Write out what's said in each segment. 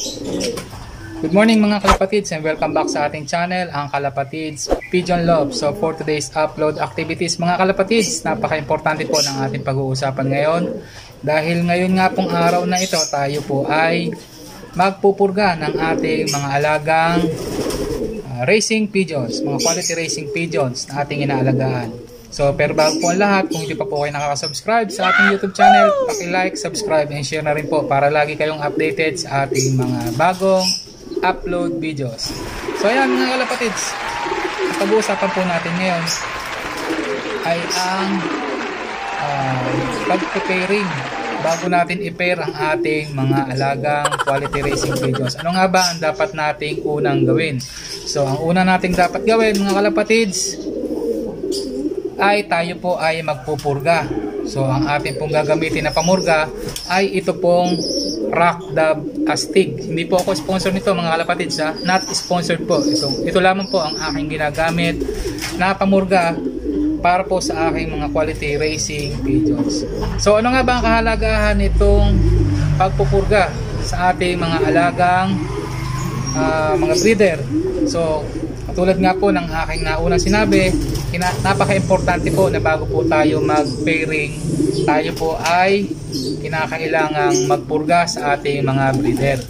Good morning mga kalapatids and welcome back sa ating channel, ang Kalapatids Pigeon Love. So for today's upload activities mga kalapatids, napaka-importante po ng ating pag-uusapan ngayon. Dahil ngayon nga pong araw na ito, tayo po ay magpupurga ng ating mga alagang uh, racing pigeons, mga quality racing pigeons na ating inaalagaan. So, pero bago po ang lahat, kung hindi pa po kayo nakaka-subscribe sa ating YouTube channel, paki-like, subscribe, and share na rin po para lagi kayong updated sa ating mga bagong upload videos. So ayan mga kalapatids, pag-uusapan po natin ngayon ay ang uh, pag-preparing bago natin i-pair ang ating mga alagang quality racing videos. Ano nga ba ang dapat nating unang gawin? So ang una nating dapat gawin mga kalapatids ay tayo po ay magpupurga. So ang ating pong gagamitin na pamurga ay ito pong Rock Dab Astig. Hindi po ako sponsor nito mga kalapatids ha. Not sponsored po. Ito, ito lamang po ang aking ginagamit na pamurga para po sa aking mga quality racing pigeons. So ano nga ba ang kahalagahan nitong pagpupurga sa ating mga alagang uh, mga breeder? So katulad nga po ng aking naunang sinabi, napaka-importante po na bago po tayo mag-pairing, tayo po ay kinakailangang magpurga sa ating mga breeder.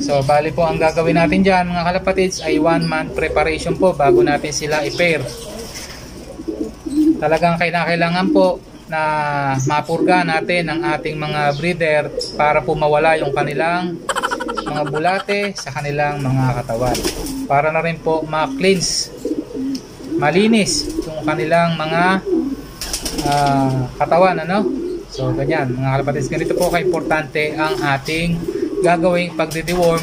So, bali po ang gagawin natin dyan mga kalapatids ay 1 month preparation po bago natin sila i-pair. Talagang kailangan po na mapurga natin ang ating mga breeder para po mawala yung kanilang mga bulate sa kanilang mga katawan. Para na rin po ma-cleanse, malinis yung kanilang mga uh, katawan. Ano? So, ganyan. Mga kalapatids, ganito po ka-importante ang ating gagawing pagde-deworm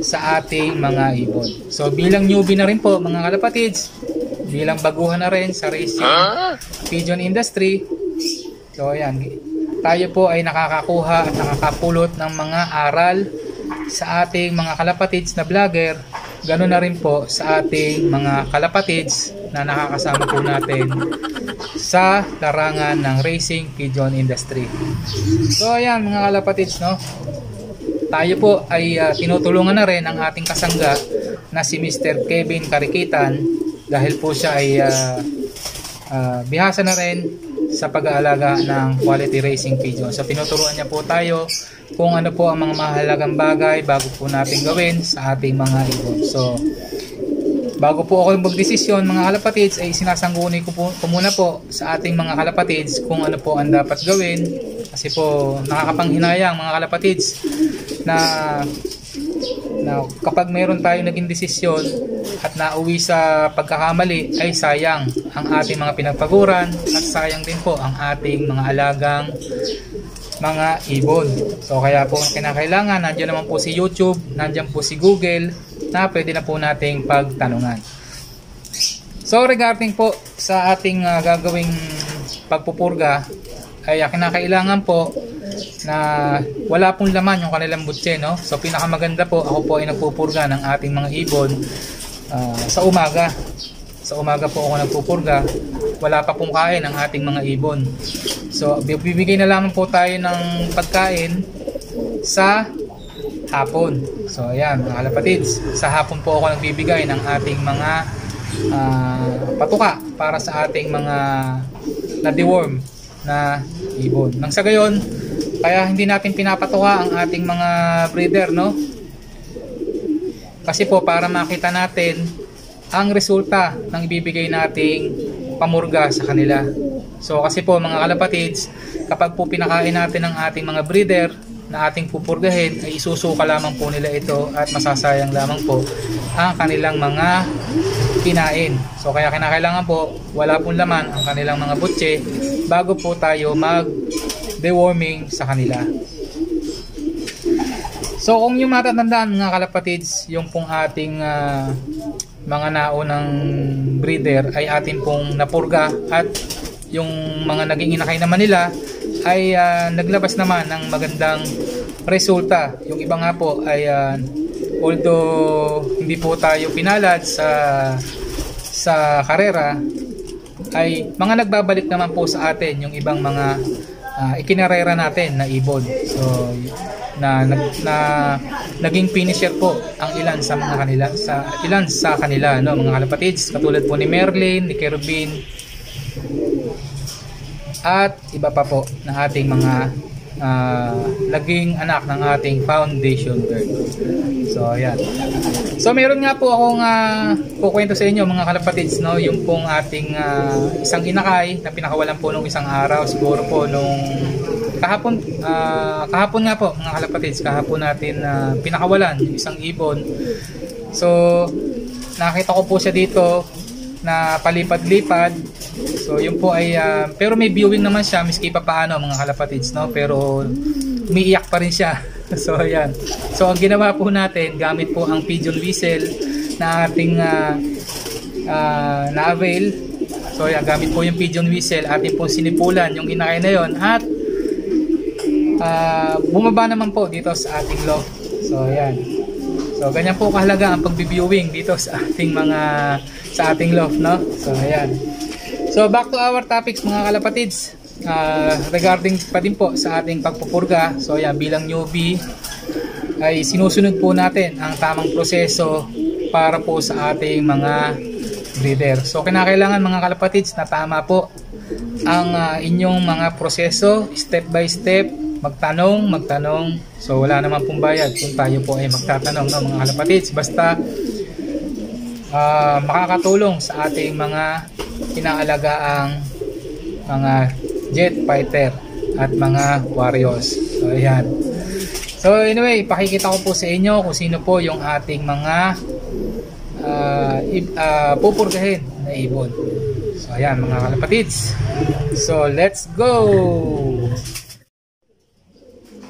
sa ating mga ibon. So, bilang newbie na rin po, mga kalapatids, bilang baguhan na rin sa racing pigeon industry, so, ayan. Tayo po ay nakakakuha at nakakapulot ng mga aral sa ating mga kalapatids na vlogger Ganun na rin po sa ating mga kalapatids na nakakasama po natin sa larangan ng racing pigeon industry. So ayan mga kalapatids no. Tayo po ay uh, tinutulungan na rin ang ating kasangga na si Mr. Kevin Karikitan dahil po siya ay uh, uh, bihasa na rin sa pag-aalaga ng quality racing pigeon. So pinuturuan niya po tayo kung ano po ang mga mahalagang bagay bago po natin gawin sa ating mga ibon. So, bago po ako magdesisyon mga kalapatids ay sinasangguni ko, po, muna po sa ating mga kalapatids kung ano po ang dapat gawin kasi po nakakapanghinayang mga kalapatids na na kapag mayroon tayo naging desisyon at nauwi sa pagkakamali ay sayang ang ating mga pinagpaguran at sayang din po ang ating mga alagang mga ibon. So kaya po kinakailangan, nandiyan naman po si YouTube, nandiyan po si Google, na pwede na po nating pagtanungan. So regarding po sa ating uh, gagawing pagpupurga, ay uh, kinakailangan po na wala pong laman yung kanilang butse, no? So pinakamaganda po, ako po ay nagpupurga ng ating mga ibon uh, sa umaga. Sa umaga po ako nagpupurga wala pa pong kain ang ating mga ibon. So, bibigay na lamang po tayo ng pagkain sa hapon. So, ayan, mga kalapatids. Sa hapon po ako nagbibigay ng ating mga uh, patuka para sa ating mga na-deworm na ibon. Nang sa gayon, kaya hindi natin pinapatuka ang ating mga breeder, no? Kasi po, para makita natin ang resulta ng ibibigay nating pamurga sa kanila. So kasi po mga kalapatids, kapag po pinakain natin ang ating mga breeder na ating pupurgahin, ay isusuka lamang po nila ito at masasayang lamang po ang kanilang mga kinain. So kaya kinakailangan po, wala pong laman ang kanilang mga butche bago po tayo mag deworming sa kanila. So kung yung matatandaan mga kalapatids, yung pong ating uh, mga naunang breeder ay atin pong napurga at yung mga naging inakay naman nila ay uh, naglabas naman ng magandang resulta. Yung iba nga po ay uh, although hindi po tayo pinalad sa sa karera ay mga nagbabalik naman po sa atin yung ibang mga uh, ikinarera natin na ibon. So na, na, na naging finisher po ang ilan sa mga kanila sa ilan sa kanila no mga kalapatids katulad po ni Merlin, ni Kerubin at iba pa po ng ating mga uh, laging anak ng ating foundation bird. So ayan. So meron nga po akong uh, kukwento sa inyo mga kalapatids no, yung pong ating uh, isang inakay na pinakawalan po nung isang araw siguro po nung kahapon uh, kahapon nga po mga kalapatids kahapon natin uh, pinakawalan yung isang ibon. So nakita ko po siya dito na palipad-lipad. So yun po ay uh, pero may viewing naman siya miski pa paano mga kalapatids no pero umiiyak pa rin siya. so ayan. So ang ginawa po natin gamit po ang pigeon whistle na ating uh, uh, na-avail. So ayan gamit po yung pigeon whistle ating po sinipulan yung inakay na yon at uh, bumaba naman po dito sa ating loft. So ayan. So ganyan po kahalaga ang pagbi-viewing dito sa ating mga sa ating loft, no? So, ayan. So, back to our topics mga kalapatids. Uh, regarding pa din po sa ating pagpupurga. So, ayan, bilang newbie, ay sinusunod po natin ang tamang proseso para po sa ating mga breeder. So, kinakailangan mga kalapatids na tama po ang uh, inyong mga proseso, step by step, magtanong, magtanong. So, wala naman pong bayad kung tayo po ay magtatanong no, mga kalapatids. Basta uh, makakatulong sa ating mga inaalagaang mga jet fighter at mga warriors. So ayan. So anyway, pakikita ko po sa inyo kung sino po yung ating mga uh, uh, pupurgahin na ibon. So ayan mga kalapatids. So let's go!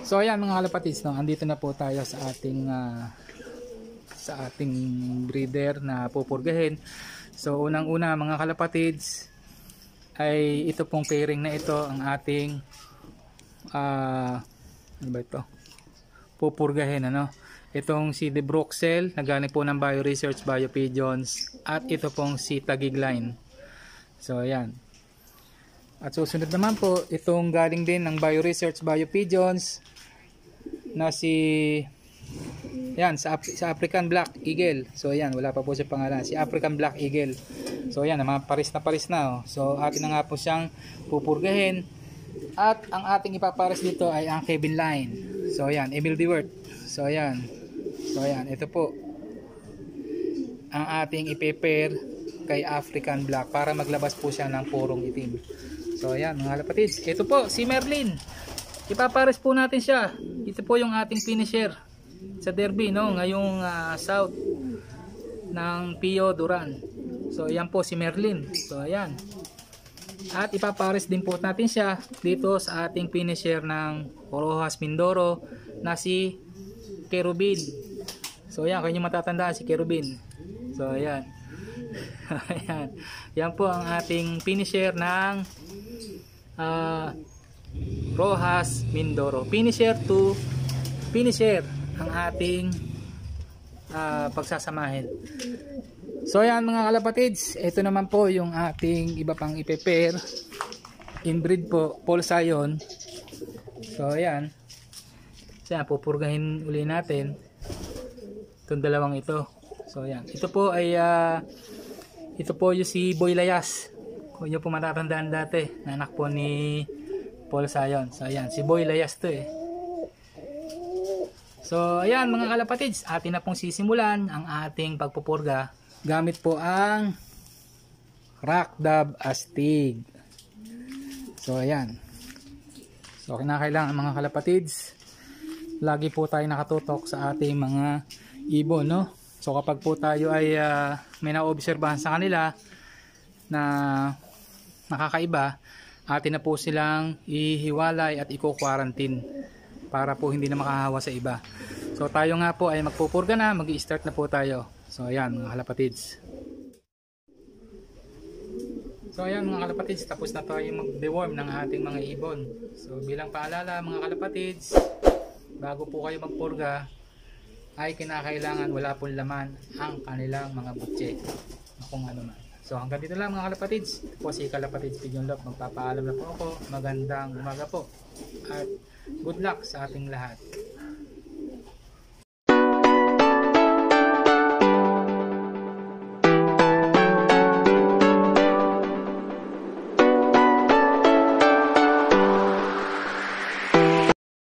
So ayan mga kalapatids, no? andito na po tayo sa ating uh, sa ating breeder na pupurgahin. So unang-una mga kalapatids ay ito pong pairing na ito ang ating uh, ano ba ito? Pupurgahin ano? Itong si De Bruxel na galing po ng Bio Research Bio Pigeons at ito pong si Tagig Line. So ayan. At susunod naman po itong galing din ng Bio Research Bio Pigeons na si yan, sa, sa African Black Eagle. So yan, wala pa po siya pangalan. Si African Black Eagle. So yan, mga paris na paris na. Oh. So atin na nga po siyang pupurgahin. At ang ating ipapares dito ay ang Kevin Line. So yan, Emil Dewart. So yan. So yan, ito po. Ang ating ipepair kay African Black para maglabas po siya ng purong itim. So yan mga lapatids. Ito po si Merlin. Ipapares po natin siya. Ito po yung ating finisher sa derby no? Ngayong uh, south ng Pio Duran. So yan po si Merlin. So ayan. At ipapares din po natin siya dito sa ating finisher ng Orojas Mindoro na si Kerubin. So ayan. Kanya matatandaan si Kerubin. So ayan. Ayan. Yan po ang ating finisher ng uh, Rojas Mindoro. Finisher to finisher ang ating uh, pagsasamahin. So ayan mga kalapatids, ito naman po yung ating iba pang ipe-pair. Inbreed po, Paul Sion. So ayan. So ayan, pupurgahin uli natin itong dalawang ito. So ayan, ito po ay uh, ito po yung si Boy Layas. Kung nyo po matatandaan dati, na anak po ni Paul Sion. So ayan, si Boy Layas to eh. So, ayan mga kalapatids, atin na pong sisimulan ang ating pagpupurga gamit po ang rock dab astig. So, ayan. So, kinakailangan mga kalapatids, lagi po tayo nakatutok sa ating mga ibon, no? So, kapag po tayo ay uh, may naobserbahan sa kanila na nakakaiba, atin na po silang ihiwalay at i-quarantine para po hindi na makahawa sa iba. So tayo nga po ay magpupurga na, mag-i-start na po tayo. So ayan mga kalapatids. So ayan mga kalapatids, tapos na tayo mag-deworm ng ating mga ibon. So bilang paalala mga kalapatids, bago po kayo magpurga, ay kinakailangan wala pong laman ang kanilang mga butse. Kung ano man. So hanggang dito lang mga kalapatids. Ito po si Kalapatids Pigeon Love. Magpapaalam na po ako. Magandang umaga po. At Good luck sa ating lahat.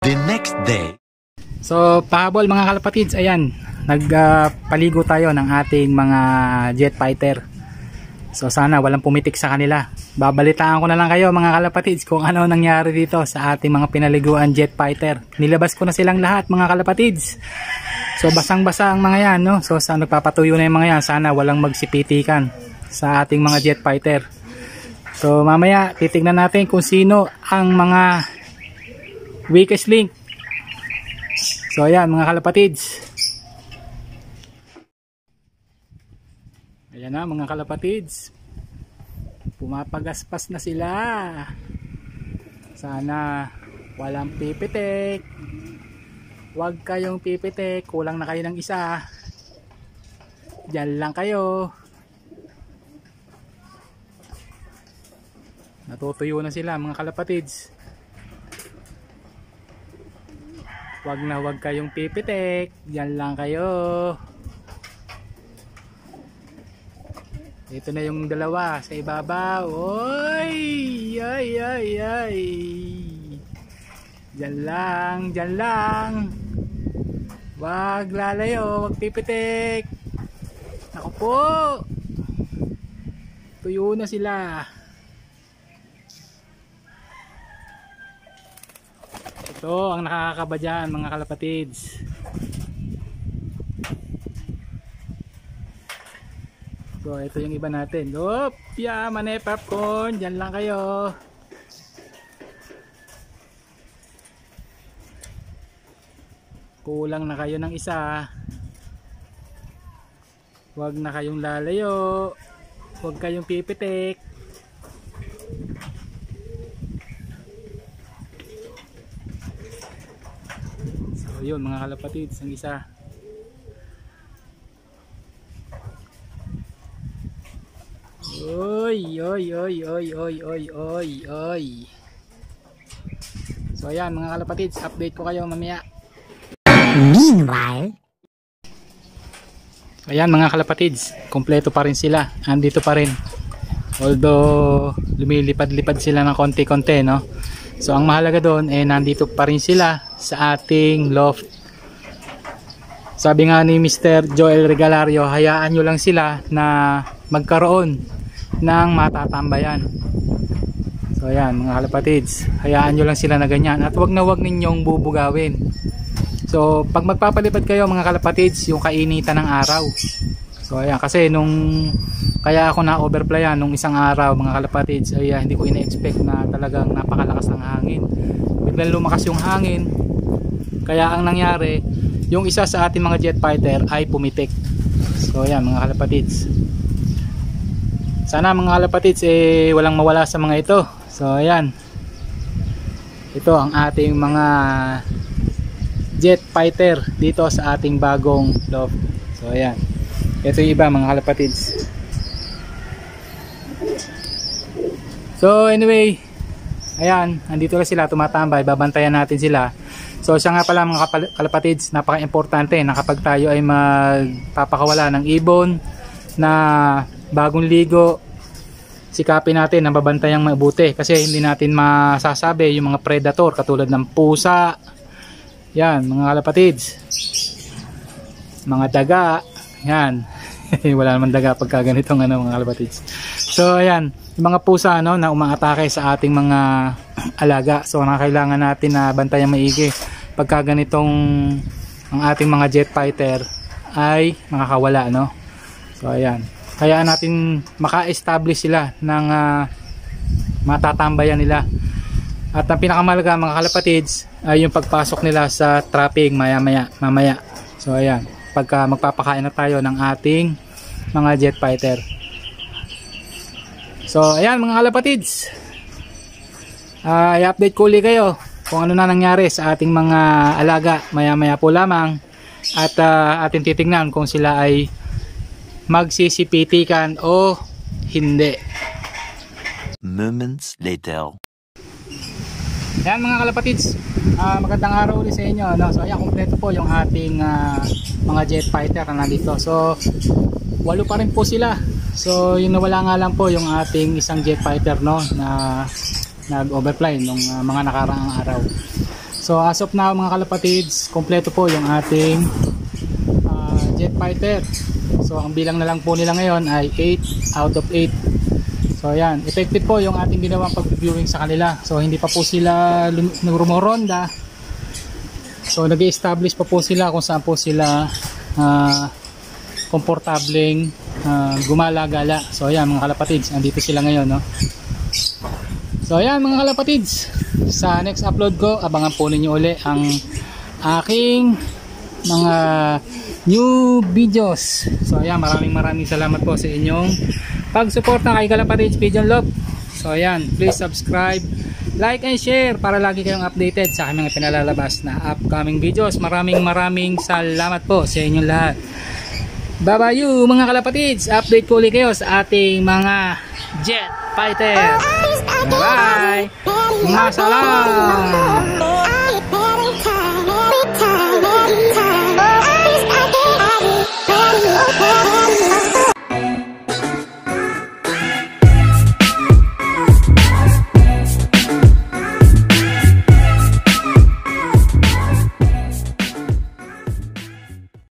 The next day. So, pahabol mga kalapatids, ayan, nagpaligo uh, tayo ng ating mga jet fighter. So, sana walang pumitik sa kanila. Babalitaan ko na lang kayo mga kalapatids kung ano nangyari dito sa ating mga pinaliguan jet fighter. Nilabas ko na silang lahat mga kalapatids. So, basang-basa ang mga yan, no? So, sa nagpapatuyo na yung mga yan, sana walang magsipitikan sa ating mga jet fighter. So, mamaya, titignan natin kung sino ang mga weakest link So ayan mga kalapatids. Ayan na mga kalapatids. Pumapagaspas na sila. Sana walang pipitik. Huwag kayong pipitik. Kulang na kayo ng isa. Diyan lang kayo. Natutuyo na sila mga kalapatids. Wag na wag kayong pipitik. Diyan lang kayo. Ito na yung dalawa sa ibabaw. Oy! Ay, ay, ay. Diyan lang, diyan lang. Wag lalayo, wag pipitik. Ako po. Tuyo na sila. Ito ang nakakakaba dyan mga kalapatids. So ito yung iba natin. Oop! Yeah, mane popcorn. Diyan lang kayo. Kulang na kayo ng isa. Huwag na kayong lalayo. Huwag kayong pipitik. yun mga kalapatids ang isa Oy, oy, oy, oy, oy, oy, oy, oy. So ayan mga kalapatids, update ko kayo mamaya. Meanwhile, Ayan mga kalapatids, kompleto pa rin sila. Andito pa rin. Although lumilipad-lipad sila ng konti-konti, no? So ang mahalaga doon eh nandito pa rin sila sa ating loft. Sabi nga ni Mr. Joel Regalario, hayaan nyo lang sila na magkaroon ng matatambayan. So ayan mga kalapatids, hayaan nyo lang sila na ganyan at wag na wag ninyong bubugawin. So pag magpapalipad kayo mga kalapatids, yung kainitan ng araw. So ayan, kasi nung kaya ako na overplyan nung isang araw mga kalapatids ay uh, hindi ko ina-expect na talagang napakalakas ng hangin. Biglang lumakas yung hangin. Kaya ang nangyari, yung isa sa ating mga jet fighter ay pumitik. So ayan mga kalapatids. Sana mga kalapatids eh walang mawala sa mga ito. So ayan. Ito ang ating mga jet fighter dito sa ating bagong loft. So ayan ito yung iba mga kalapatids so anyway ayan andito na sila tumatambay babantayan natin sila so siya nga pala mga kalapatids napaka importante na kapag tayo ay magpapakawala ng ibon na bagong ligo sikapin natin na babantayang mabuti kasi hindi natin masasabi yung mga predator katulad ng pusa. Yan mga kalapatids. Mga daga. Yan. Wala naman daga pagka ganitong ano mga kalabatids so ayan yung mga pusa ano na umaatake sa ating mga alaga. So kailangan natin na bantayang maigi. Pagka ganitong ang ating mga jet fighter ay makakawala no? So ayan kaya natin maka-establish sila ng uh, matatambayan nila. At ang pinakamalaga mga kalapatids ay yung pagpasok nila sa trapping maya maya mamaya. So ayan. Pagka magpapakain na tayo ng ating mga jet fighter. So ayan mga kalapatids. Uh, i-update ko ulit kayo kung ano na nangyari sa ating mga alaga maya maya po lamang. At uh, atin titingnan kung sila ay magsisipitikan o hindi. Moments later. Yan mga kalapatids. Uh, magandang araw ulit sa inyo no? so ayan kompleto po yung ating uh, mga jet fighter na nandito. So walo pa rin po sila. So yun nawala nga lang po yung ating isang jet fighter no na nag overfly nung uh, mga nakaraang araw. So as of now mga kalapatids, kompleto po yung ating ah, jet fighter. So ang bilang na lang po nila ngayon ay 8 out of 8. So ayan, effective po yung ating ginawang pag-viewing sa kanila. So hindi pa po sila lum- rumoronda. So nag establish pa po sila kung saan po sila ah, komportableng ah, gumala-gala. So ayan mga kalapatids, andito sila ngayon no. So ayan mga kalapatids, sa next upload ko, abangan po ninyo uli ang aking mga new videos. So ayan, maraming maraming salamat po sa inyong pagsuporta kay Kalapatids Pigeon Love. So ayan, please subscribe, like and share para lagi kayong updated sa aking mga pinalalabas na upcoming videos. Maraming maraming salamat po sa inyong lahat. Bye-bye you mga kalapatids. Update ko ulit kayo sa ating mga jet fighter. Bye-bye. Masalam. Oh, my God.